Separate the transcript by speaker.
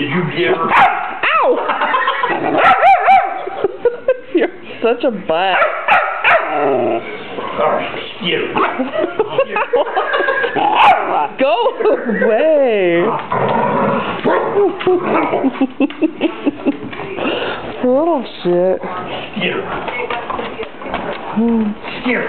Speaker 1: Did you get her?
Speaker 2: Ow! You're such a butt.
Speaker 1: Alright.
Speaker 2: Go away. Little shit.
Speaker 1: Get her.
Speaker 3: Where?